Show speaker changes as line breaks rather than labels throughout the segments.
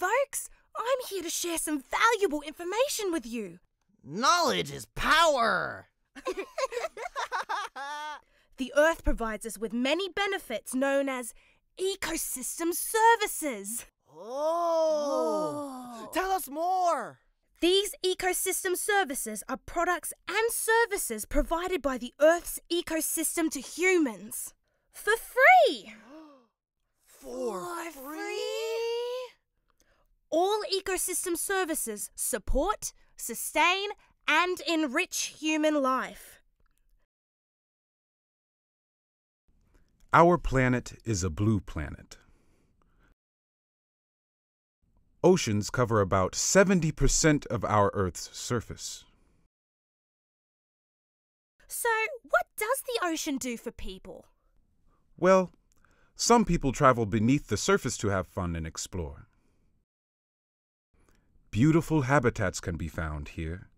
folks. I'm here to share some valuable information with you.
Knowledge is power!
The Earth provides us with many benefits known as ecosystem services.
Oh. oh! Tell us more!
These ecosystem services are products and services provided by the Earth's ecosystem to humans. For free!
For free?
Ecosystem services support, sustain, and enrich human life.
Our planet is a blue planet. Oceans cover about 70% of our Earth's surface.
So, what does the ocean do for people?
Well, some people travel beneath the surface to have fun and explore. Beautiful habitats can be found here.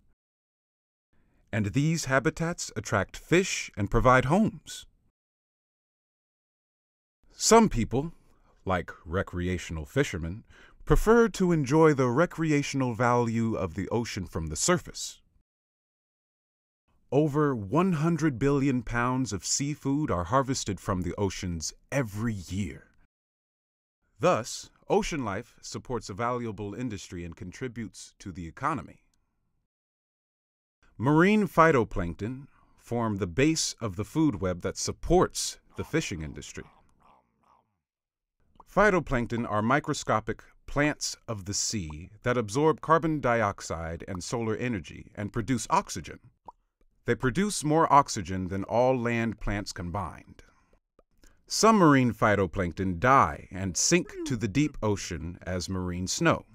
And these habitats attract fish and provide homes. Some people, like recreational fishermen, prefer to enjoy the recreational value of the ocean from the surface. Over 100 billion pounds of seafood are harvested from the oceans every year. Thus, ocean life supports a valuable industry and contributes to the economy. Marine phytoplankton form the base of the food web that supports the fishing industry. Phytoplankton are microscopic plants of the sea that absorb carbon dioxide and solar energy and produce oxygen. They produce more oxygen than all land plants combined. Some marine phytoplankton die and sink to the deep ocean as marine snow.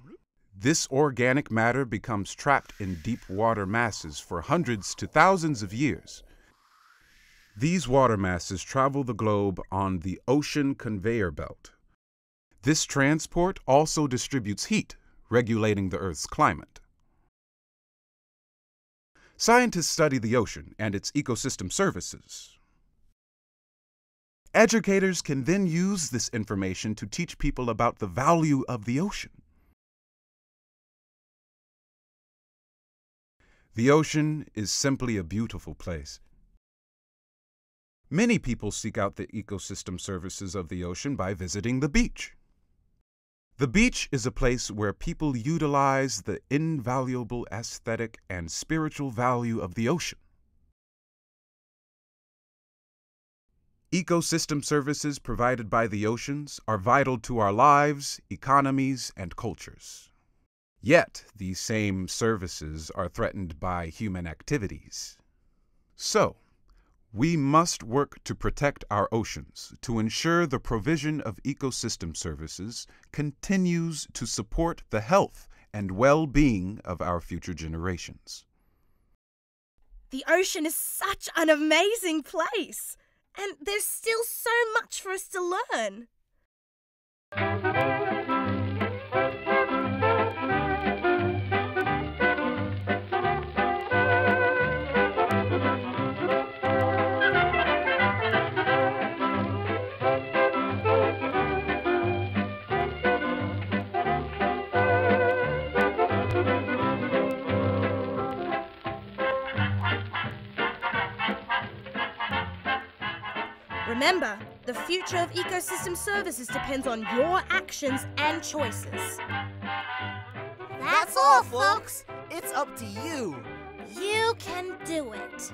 This organic matter becomes trapped in deep water masses for hundreds to thousands of years. These water masses travel the globe on the ocean conveyor belt. This transport also distributes heat, regulating the Earth's climate. Scientists study the ocean and its ecosystem services. Educators can then use this information to teach people about the value of the ocean. The ocean is simply a beautiful place. Many people seek out the ecosystem services of the ocean by visiting the beach. The beach is a place where people utilize the invaluable aesthetic and spiritual value of the ocean. Ecosystem services provided by the oceans are vital to our lives, economies, and cultures. Yet, these same services are threatened by human activities. So, we must work to protect our oceans to ensure the provision of ecosystem services continues to support the health and well being of our future generations.
The ocean is such an amazing place, and there's still so much for us to learn. Remember, the future of ecosystem services depends on your actions and choices.
That's all, folks! It's up to you!
You can do it.